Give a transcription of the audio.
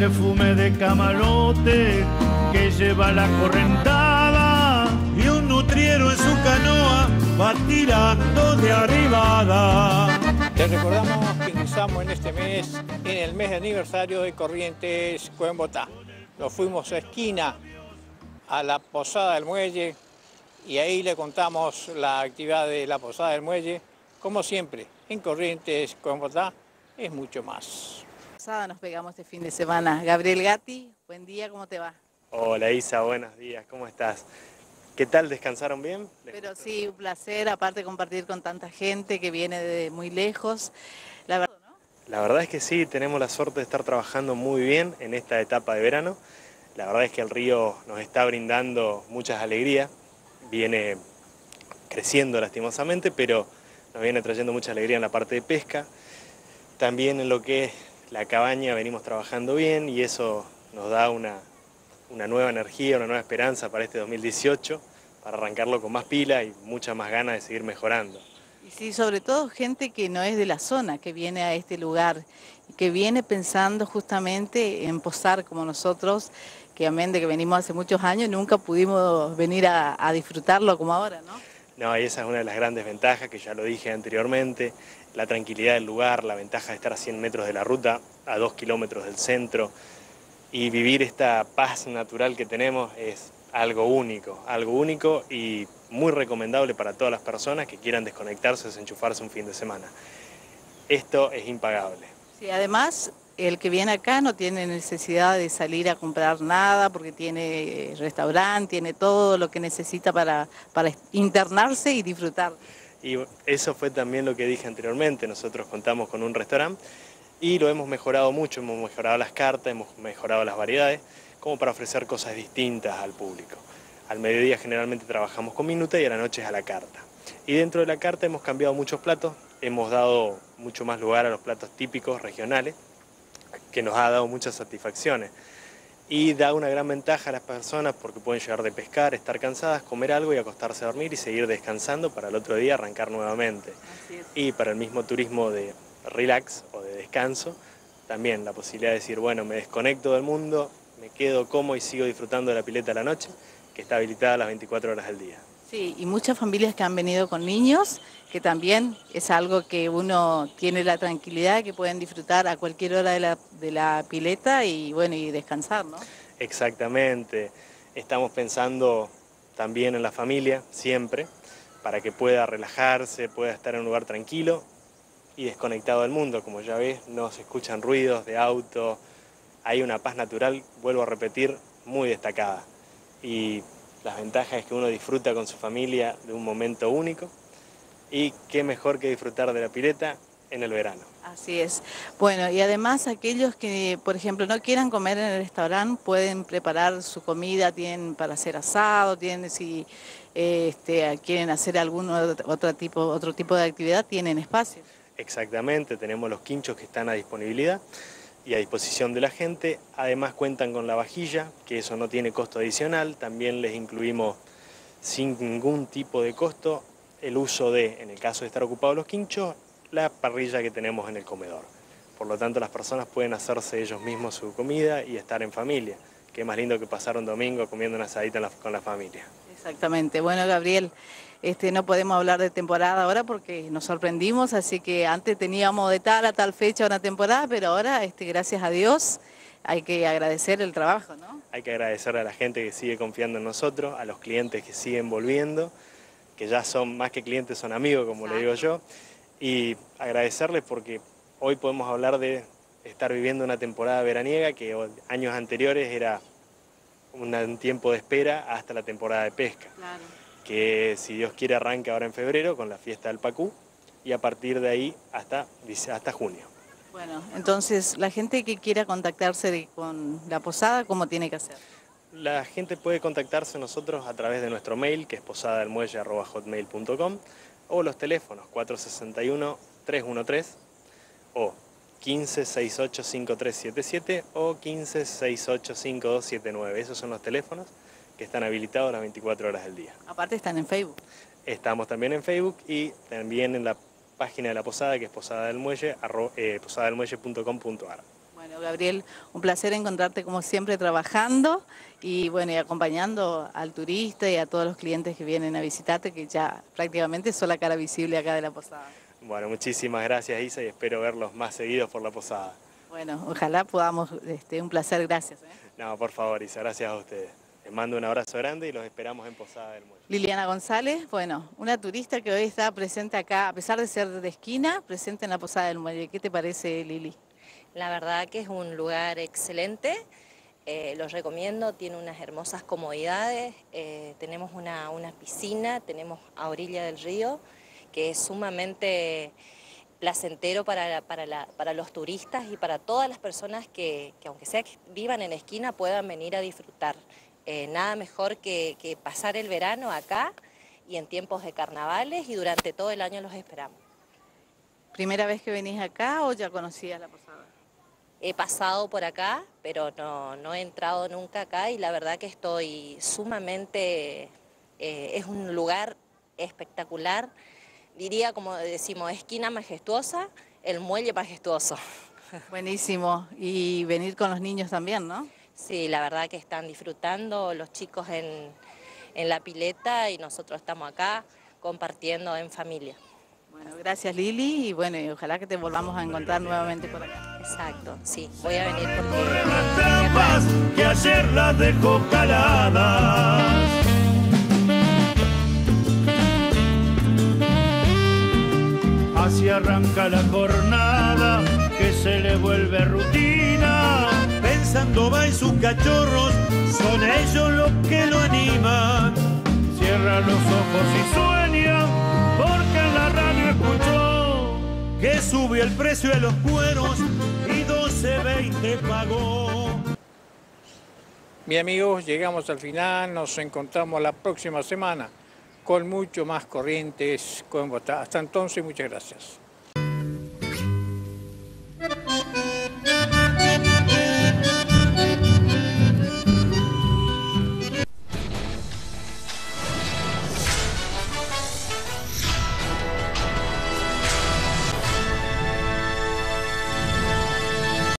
perfume de camarote que lleva la correntada y un nutriero en su canoa va tirando de arribada. Te recordamos que ingresamos en este mes, en el mes de aniversario de Corrientes Coembotá. Nos fuimos a esquina, a la Posada del Muelle, y ahí le contamos la actividad de la Posada del Muelle. Como siempre, en Corrientes Coembotá es mucho más. Nos pegamos este fin de semana. Gabriel Gatti, buen día, ¿cómo te va? Hola Isa, buenos días, ¿cómo estás? ¿Qué tal? ¿Descansaron bien? Pero sí, un placer, aparte compartir con tanta gente que viene de muy lejos. La verdad, ¿no? La verdad es que sí, tenemos la suerte de estar trabajando muy bien en esta etapa de verano. La verdad es que el río nos está brindando muchas alegrías, viene creciendo lastimosamente, pero nos viene trayendo mucha alegría en la parte de pesca. También en lo que es la cabaña venimos trabajando bien y eso nos da una, una nueva energía, una nueva esperanza para este 2018, para arrancarlo con más pila y mucha más ganas de seguir mejorando. Y sí, sobre todo gente que no es de la zona, que viene a este lugar, que viene pensando justamente en posar como nosotros, que amén de que venimos hace muchos años, nunca pudimos venir a, a disfrutarlo como ahora, ¿no? No, esa es una de las grandes ventajas que ya lo dije anteriormente, la tranquilidad del lugar, la ventaja de estar a 100 metros de la ruta, a 2 kilómetros del centro, y vivir esta paz natural que tenemos es algo único, algo único y muy recomendable para todas las personas que quieran desconectarse desenchufarse un fin de semana. Esto es impagable. Sí, además el que viene acá no tiene necesidad de salir a comprar nada porque tiene restaurante, tiene todo lo que necesita para, para internarse y disfrutar. Y eso fue también lo que dije anteriormente, nosotros contamos con un restaurante y lo hemos mejorado mucho, hemos mejorado las cartas, hemos mejorado las variedades, como para ofrecer cosas distintas al público. Al mediodía generalmente trabajamos con minuta y a la noche es a la carta. Y dentro de la carta hemos cambiado muchos platos, hemos dado mucho más lugar a los platos típicos regionales, que nos ha dado muchas satisfacciones. Y da una gran ventaja a las personas porque pueden llegar de pescar, estar cansadas, comer algo y acostarse a dormir y seguir descansando para el otro día arrancar nuevamente. Y para el mismo turismo de relax o de descanso, también la posibilidad de decir, bueno, me desconecto del mundo, me quedo como y sigo disfrutando de la pileta a la noche, que está habilitada las 24 horas del día. Sí, y muchas familias que han venido con niños, que también es algo que uno tiene la tranquilidad que pueden disfrutar a cualquier hora de la, pileta y bueno, y descansar, ¿no? Exactamente. Estamos pensando también en la familia, siempre, para que pueda relajarse, pueda estar en un lugar tranquilo y desconectado del mundo. Como ya ves, no se escuchan ruidos de auto, hay una paz natural, vuelvo a repetir, muy destacada. Y las ventajas es que uno disfruta con su familia de un momento único y qué mejor que disfrutar de la pileta en el verano. Así es. Bueno, y además aquellos que, por ejemplo, no quieran comer en el restaurante, pueden preparar su comida, tienen para hacer asado, tienen si este, quieren hacer algún otro tipo, otro tipo de actividad, tienen espacio. Exactamente, tenemos los quinchos que están a disponibilidad y a disposición de la gente. Además cuentan con la vajilla, que eso no tiene costo adicional. También les incluimos sin ningún tipo de costo el uso de, en el caso de estar ocupados los quinchos, la parrilla que tenemos en el comedor. Por lo tanto, las personas pueden hacerse ellos mismos su comida y estar en familia. Qué más lindo que pasar un domingo comiendo una asadita con la familia. Exactamente. Bueno, Gabriel, este, no podemos hablar de temporada ahora porque nos sorprendimos, así que antes teníamos de tal a tal fecha una temporada, pero ahora, este, gracias a Dios, hay que agradecer el trabajo, ¿no? Hay que agradecer a la gente que sigue confiando en nosotros, a los clientes que siguen volviendo, que ya son más que clientes, son amigos, como le digo yo, y agradecerles porque hoy podemos hablar de estar viviendo una temporada veraniega que años anteriores era un tiempo de espera hasta la temporada de pesca. Claro que si Dios quiere arranca ahora en febrero con la fiesta del Pacú y a partir de ahí hasta, hasta junio. Bueno, entonces la gente que quiera contactarse con la posada, ¿cómo tiene que hacer? La gente puede contactarse nosotros a través de nuestro mail, que es posadadelmuelle.hotmail.com, o los teléfonos 461-313 o 15685377 o 15685279. Esos son los teléfonos que están habilitados las 24 horas del día. Aparte están en Facebook. Estamos también en Facebook y también en la página de la posada que es posada del muelle, eh, posadadelmuelle.com.ar. Bueno, Bueno, Gabriel, un placer encontrarte como siempre trabajando y bueno, y acompañando al turista y a todos los clientes que vienen a visitarte, que ya prácticamente son la cara visible acá de la posada. Bueno, muchísimas gracias Isa y espero verlos más seguidos por la posada. Bueno, ojalá podamos, este, un placer, gracias. ¿eh? No, por favor Isa, gracias a ustedes. Les mando un abrazo grande y los esperamos en Posada del Muelle. Liliana González, bueno, una turista que hoy está presente acá, a pesar de ser de esquina, presente en la Posada del Muelle. ¿Qué te parece, Lili? La verdad que es un lugar excelente, eh, los recomiendo, tiene unas hermosas comodidades, eh, tenemos una, piscina, tenemos a orilla del río, que es sumamente placentero para, para, los turistas y para todas las personas que, que, aunque sea que vivan en esquina, puedan venir a disfrutar. Eh, nada mejor que, pasar el verano acá y en tiempos de carnavales y durante todo el año los esperamos. ¿Primera vez que venís acá o ya conocías la posada? He pasado por acá, pero no, he entrado nunca acá y la verdad que estoy sumamente, eh, es un lugar espectacular, diría como decimos, esquina majestuosa, el muelle majestuoso. Buenísimo, y venir con los niños también, ¿no? Sí, la verdad que están disfrutando los chicos en, la pileta y nosotros estamos acá compartiendo en familia. Bueno, gracias Lili y bueno, y ojalá que te volvamos a encontrar nuevamente por acá. Exacto, sí, voy a venir porque... Las trampas que ayer las dejó caladas. Arranca la jornada que se le vuelve rutina pensando va en sus cachorros, son ellos los que lo animan. Cierra los ojos y sueña, porque la radio escuchó que subió el precio de los cueros y 12.20 pagó. Mi amigos, llegamos al final, nos encontramos la próxima semana con mucho más corrientes con Hasta entonces, muchas gracias.